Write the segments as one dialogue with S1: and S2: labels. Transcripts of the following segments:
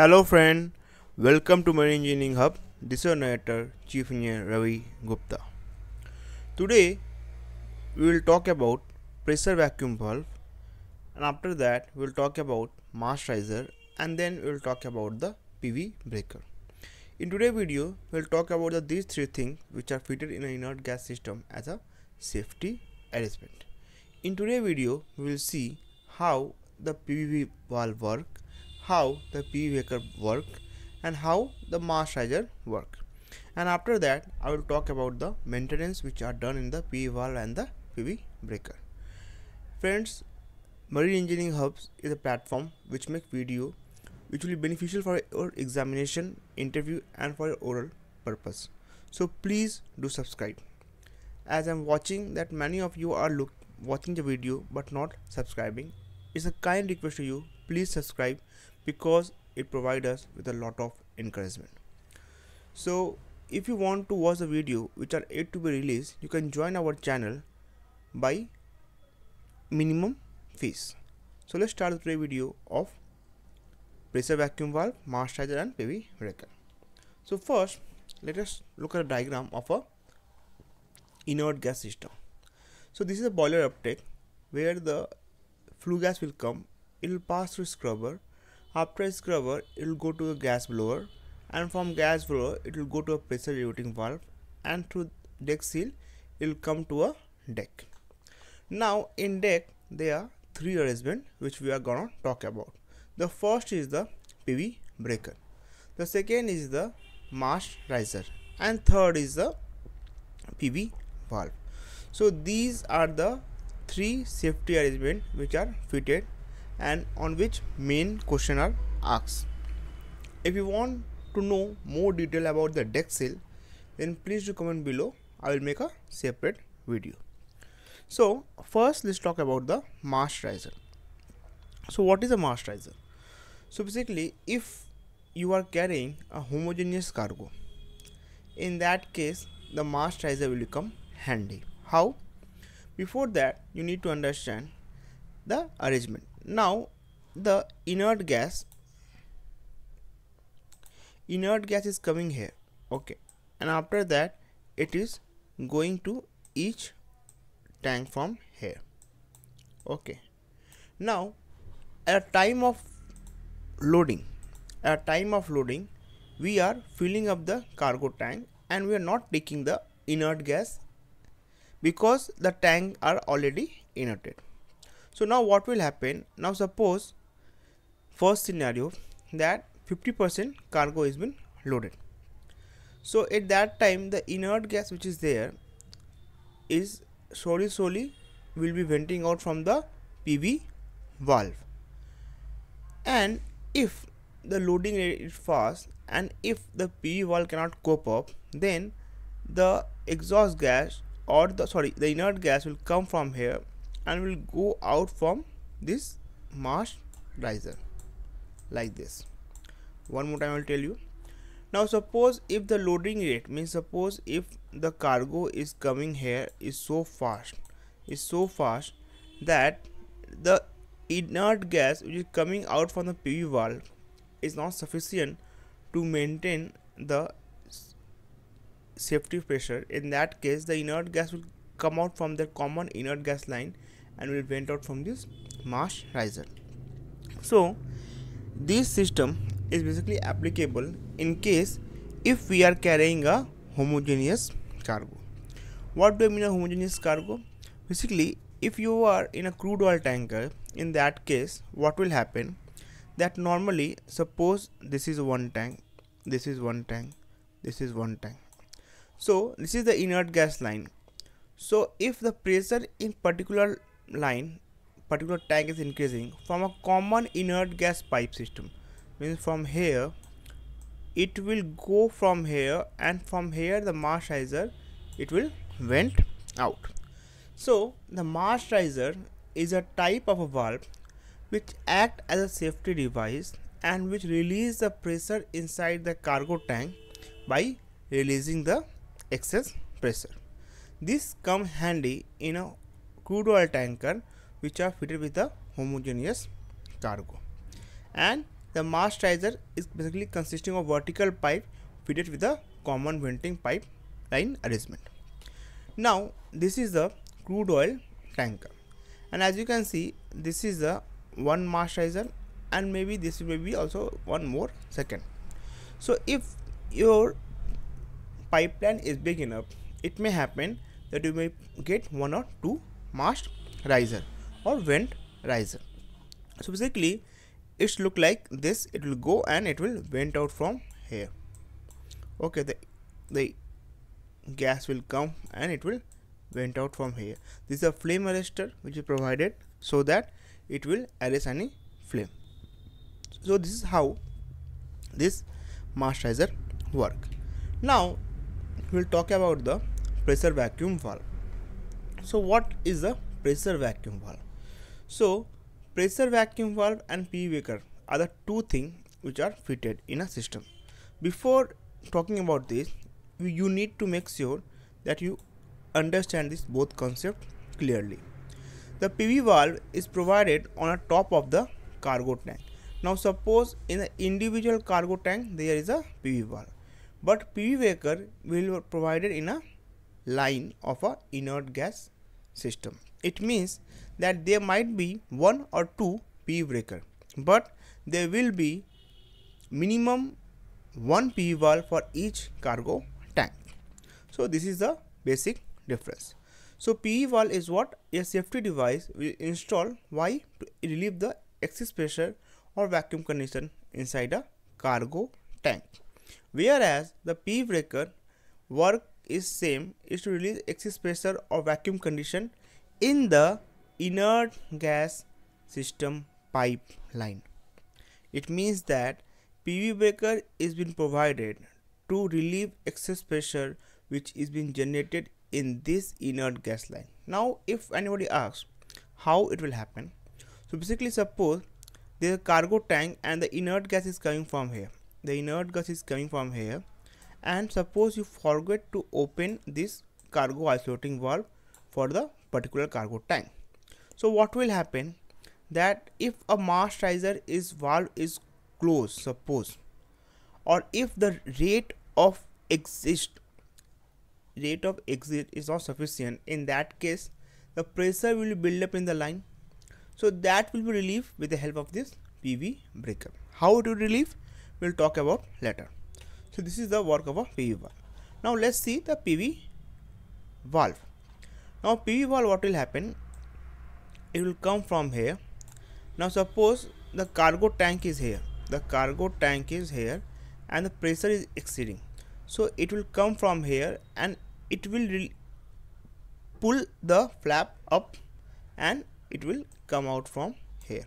S1: Hello friend, welcome to Marine Engineering Hub. This is narrator, Chief Engineer Ravi Gupta. Today we will talk about pressure vacuum valve and after that we will talk about mast riser and then we will talk about the PV breaker. In today's video we will talk about the, these three things which are fitted in an inert gas system as a safety arrangement. In today's video we will see how the PV valve work how the PV breaker work and how the mast work and after that I will talk about the maintenance which are done in the PV valve and the PV breaker. Friends, Marine Engineering Hubs is a platform which make video which will be beneficial for your examination, interview and for your oral purpose. So please do subscribe. As I'm watching that many of you are look watching the video but not subscribing, it's a kind request to you. Please subscribe because it provides us with a lot of encouragement. So if you want to watch the video which are yet to be released you can join our channel by minimum fees. So let's start the video of pressure vacuum valve mast and PV breaker. So first let us look at a diagram of a inert gas system. So this is a boiler uptake where the flue gas will come. It will pass through scrubber after scrubber, it will go to a gas blower and from gas blower, it will go to a pressure regulating valve and through deck seal, it will come to a deck. Now in deck, there are three arrangement which we are gonna talk about. The first is the PV breaker. The second is the mast riser and third is the PV valve. So these are the three safety arrangement which are fitted and on which main question are asked. If you want to know more detail about the deck seal, then please do comment below. I will make a separate video. So first let's talk about the mast riser. So what is a mast riser? So basically if you are carrying a homogeneous cargo, in that case the mast riser will become handy. How? Before that you need to understand the arrangement now the inert gas inert gas is coming here okay. And after that it is going to each tank from here okay. Now at time of loading at time of loading we are filling up the cargo tank and we are not taking the inert gas because the tank are already inerted so now what will happen? Now suppose first scenario that 50% cargo has been loaded. So at that time the inert gas which is there is slowly slowly will be venting out from the PV valve. And if the loading rate is fast and if the PV valve cannot cope up then the exhaust gas or the sorry the inert gas will come from here and will go out from this mast riser like this. One more time I'll tell you. Now suppose if the loading rate means suppose if the cargo is coming here is so fast is so fast that the inert gas which is coming out from the PV valve is not sufficient to maintain the safety pressure. In that case the inert gas will come out from the common inert gas line and will vent out from this mast riser. So this system is basically applicable in case if we are carrying a homogeneous cargo. What do I mean a homogeneous cargo? Basically if you are in a crude oil tanker in that case what will happen? That normally suppose this is one tank this is one tank this is one tank. So this is the inert gas line. So if the pressure in particular line particular tank is increasing from a common inert gas pipe system. Means from here it will go from here and from here the mast it will vent out. So the mast is a type of a valve which act as a safety device and which release the pressure inside the cargo tank by releasing the excess pressure. This come handy in a crude oil tanker which are fitted with a homogeneous cargo and the mast riser is basically consisting of vertical pipe fitted with a common venting pipe line arrangement. Now this is the crude oil tanker and as you can see this is the one mast riser and maybe this may be also one more second. So if your pipeline is big enough it may happen that you may get one or two mast riser or vent riser. So basically it's look like this. It will go and it will vent out from here. Okay the the gas will come and it will vent out from here. This is a flame arrestor which is provided so that it will arrest any flame. So this is how this mast riser work. Now we'll talk about the pressure vacuum valve so what is the pressure vacuum valve? So pressure vacuum valve and PV breaker are the two things which are fitted in a system. Before talking about this you need to make sure that you understand this both concept clearly. The PV valve is provided on a top of the cargo tank. Now suppose in the individual cargo tank there is a PV valve. But PV breaker will be provided in a line of a inert gas system. It means that there might be one or two PV breaker, but there will be minimum one PV valve for each cargo tank. So this is the basic difference. So PV valve is what a safety device we install why to relieve the excess pressure or vacuum condition inside a cargo tank whereas the PV breaker work is same is to release excess pressure or vacuum condition in the inert gas system pipeline. It means that PV breaker is being provided to relieve excess pressure which is being generated in this inert gas line. Now if anybody asks how it will happen, so basically suppose there is a cargo tank and the inert gas is coming from here the inert gas is coming from here and suppose you forget to open this cargo isolating valve for the particular cargo tank so what will happen? That if a mast riser is valve is closed suppose or if the rate of exit rate of exit is not sufficient in that case the pressure will build up in the line. So that will be relieved with the help of this PV breaker how to relieve? We'll talk about later. So this is the work of a PV valve. Now let's see the PV valve. Now PV valve what will happen? It will come from here. Now suppose the cargo tank is here. The cargo tank is here and the pressure is exceeding. So it will come from here and it will pull the flap up and it will come out from here.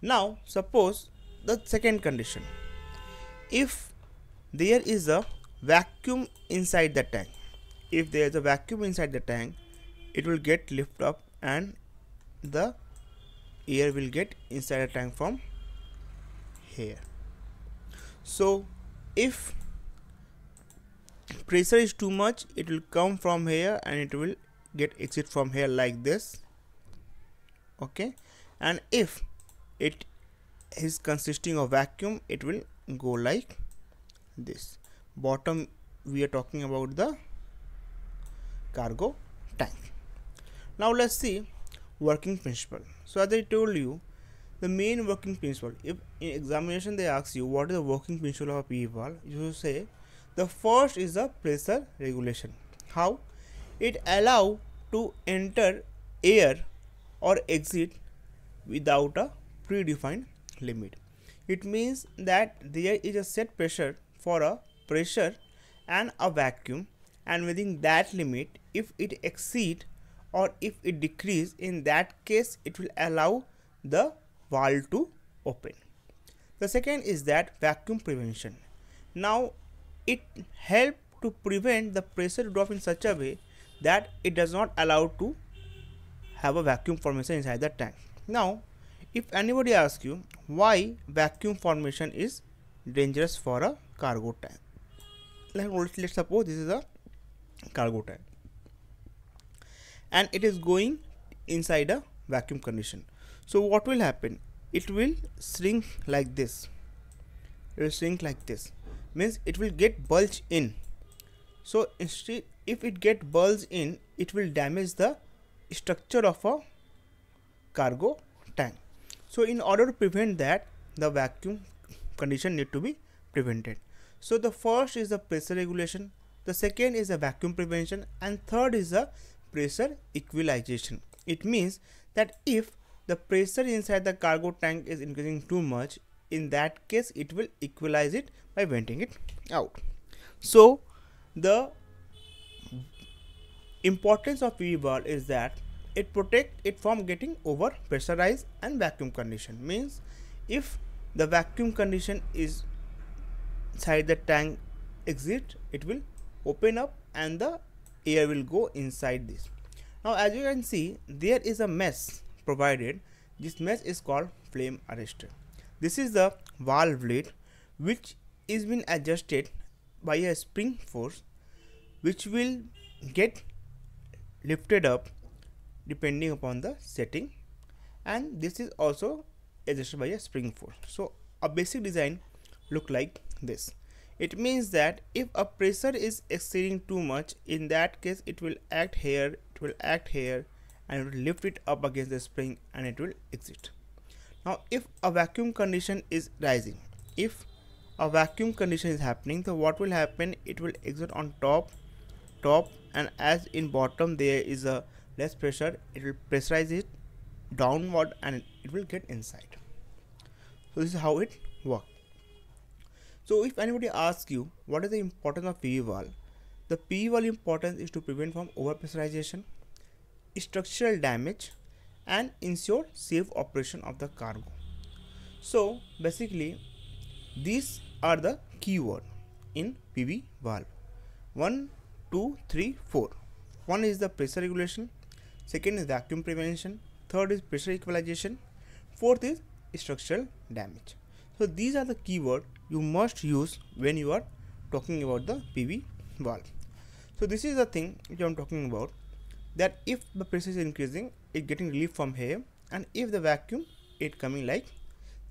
S1: Now suppose the second condition if there is a vacuum inside the tank if there is a vacuum inside the tank it will get lift up and the air will get inside the tank from here. So if pressure is too much it will come from here and it will get exit from here like this okay? And if it is consisting of vacuum it will go like this. Bottom we are talking about the cargo tank. Now let's see working principle. So as i told you the main working principle if in examination they ask you what is the working principle of a PV valve you say the first is the pressure regulation. How? It allow to enter air or exit without a predefined limit. It means that there is a set pressure for a pressure and a vacuum and within that limit if it exceed or if it decrease in that case it will allow the valve to open. The second is that vacuum prevention. Now it help to prevent the pressure drop in such a way that it does not allow to have a vacuum formation inside the tank. Now if anybody asks you why vacuum formation is dangerous for a cargo tank, let's, let's suppose this is a cargo tank and it is going inside a vacuum condition. So what will happen? it will shrink like this it will shrink like this means it will get bulge in so if it get bulge in it will damage the structure of a cargo tank so in order to prevent that the vacuum condition need to be prevented. So the first is the pressure regulation the second is the vacuum prevention and third is the pressure equalization. It means that if the pressure inside the cargo tank is increasing too much in that case it will equalize it by venting it out. So the importance of PV valve is that it protect it from getting over pressurized and vacuum condition. Means if the vacuum condition is inside the tank exit it will open up and the air will go inside this. Now as you can see there is a mesh provided. This mesh is called flame arrestor. This is the valve lid which is been adjusted by a spring force which will get lifted up depending upon the setting. And this is also adjusted by a spring force. So a basic design look like this. It means that if a pressure is exceeding too much in that case it will act here it will act here and it will lift it up against the spring and it will exit. Now if a vacuum condition is rising if a vacuum condition is happening so what will happen? It will exit on top top and as in bottom there is a less pressure it will pressurize it downward and it will get inside so this is how it works so if anybody asks you what is the importance of PV valve the PV valve importance is to prevent from overpressurization structural damage and ensure safe operation of the cargo. So basically these are the keyword in PV valve. 1, 2, 3, 4. One is the pressure regulation, second is vacuum prevention, third is pressure equalization, fourth is structural damage. So these are the keyword you must use when you are talking about the PV valve. So this is the thing which I am talking about that if the pressure is increasing it getting relief from here and if the vacuum it coming like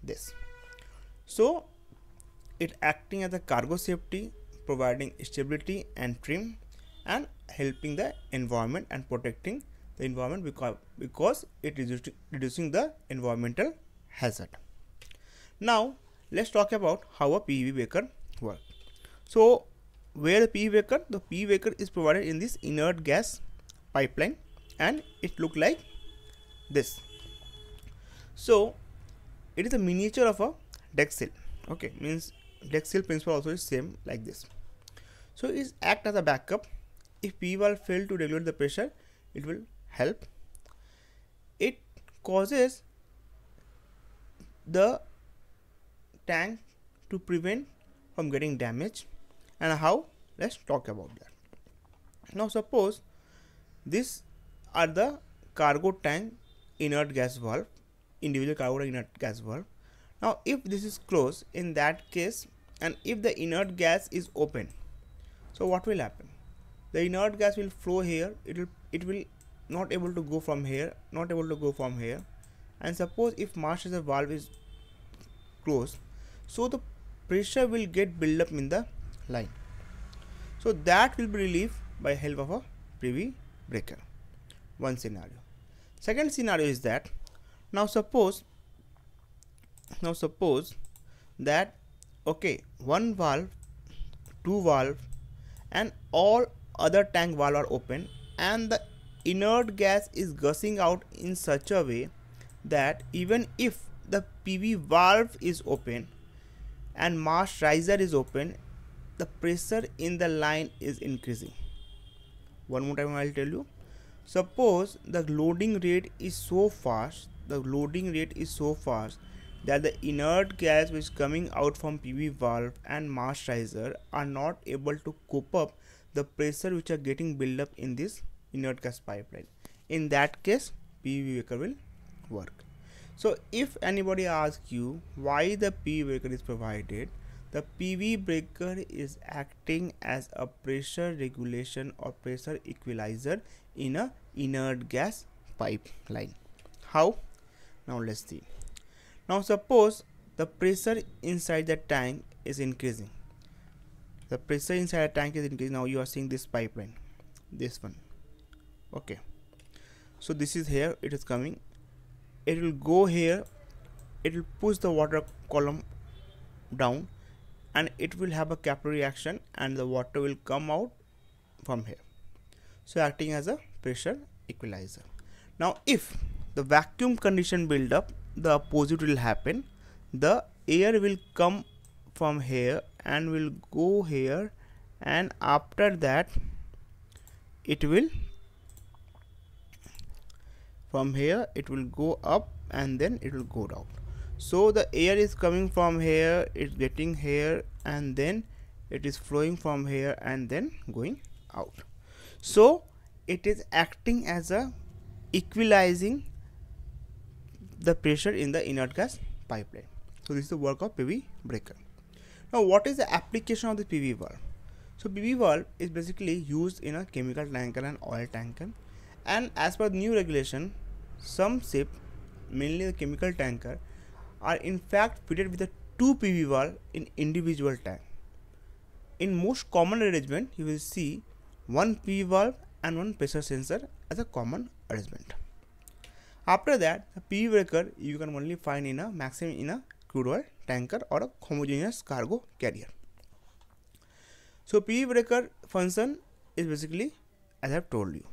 S1: this so it acting as a cargo safety providing stability and trim and helping the environment and protecting the environment because because it is reducing the environmental hazard. Now let's talk about how a PV works so where the PV breaker the PV breaker is provided in this inert gas pipeline and it look like this. So it is a miniature of a seal okay means seal principle also is same like this. So it act as a backup. If p valve fail to regulate the pressure it will help it causes the tank to prevent from getting damage and how let's talk about that now suppose these are the cargo tank inert gas valve, individual cargo tank inert gas valve. Now, if this is closed, in that case, and if the inert gas is open, so what will happen? The inert gas will flow here. It will it will not able to go from here, not able to go from here. And suppose if reservoir valve is closed, so the pressure will get built up in the line. So that will be relieved by help of a PV breaker one scenario second scenario is that now suppose now suppose that okay one valve two valve and all other tank valve are open and the inert gas is gushing out in such a way that even if the PV valve is open and mast riser is open the pressure in the line is increasing. One more time I'll tell you. Suppose the loading rate is so fast the loading rate is so fast that the inert gas which is coming out from PV valve and mast riser are not able to cope up the pressure which are getting built up in this inert gas pipeline in that case PV breaker will work so if anybody asks you why the PV breaker is provided the PV breaker is acting as a pressure regulation or pressure equalizer in a inert gas pipeline. How? Now let's see. now suppose the pressure inside the tank is increasing the pressure inside the tank is increasing now you are seeing this pipeline this one okay. So this is here it is coming. It will go here it will push the water column down and it will have a capillary action and the water will come out from here. So acting as a pressure equalizer. Now if the vacuum condition build up the opposite will happen. The air will come from here and will go here and after that it will from here it will go up and then it will go down. So the air is coming from here it's getting here and then it is flowing from here and then going out. So it is acting as a equalizing the pressure in the inert gas pipeline. So this is the work of PV breaker. Now what is the application of the PV valve? So PV valve is basically used in a chemical tanker and oil tanker. And as per the new regulation some ship mainly the chemical tanker are in fact fitted with a two PV valve in individual tank in most common arrangement you will see one PV valve and one pressure sensor as a common arrangement after that the PV breaker you can only find in a maximum in a crude oil tanker or a homogeneous cargo carrier. So PV breaker function is basically as I have told you.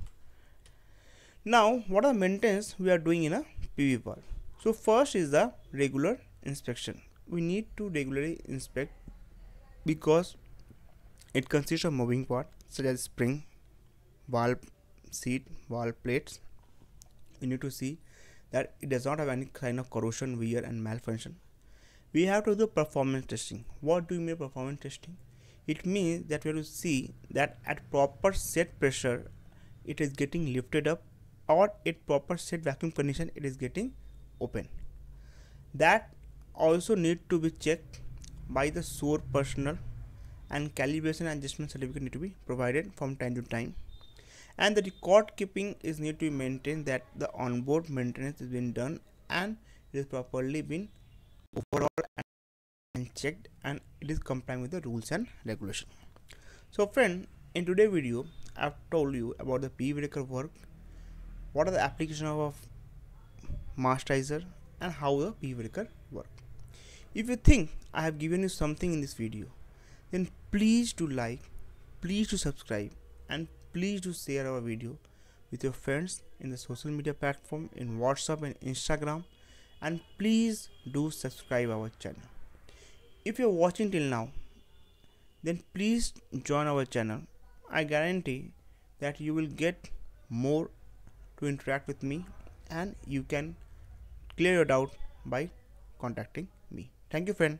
S1: Now what are maintenance we are doing in a PV valve? So first is the regular inspection. We need to regularly inspect because it consists of moving parts such as spring, valve seat, valve plates. We need to see that it does not have any kind of corrosion, wear and malfunction we have to do performance testing what do you mean performance testing it means that we have to see that at proper set pressure it is getting lifted up or at proper set vacuum condition it is getting open. That also need to be checked by the shore personnel and calibration adjustment certificate need to be provided from time to time. And the record keeping is need to be maintained that the onboard maintenance has been done and it is properly been overall and checked and it is complying with the rules and regulation. So friend in today's video i've told you about the PV breaker work what are the application of mast riser and how the PV breaker work? If you think i have given you something in this video then please do like please do subscribe and please do share our video with your friends in the social media platform in whatsapp and instagram and please do subscribe our channel. If you're watching till now then please join our channel. I guarantee that you will get more to interact with me and you can clear your doubt by contacting me. Thank you friend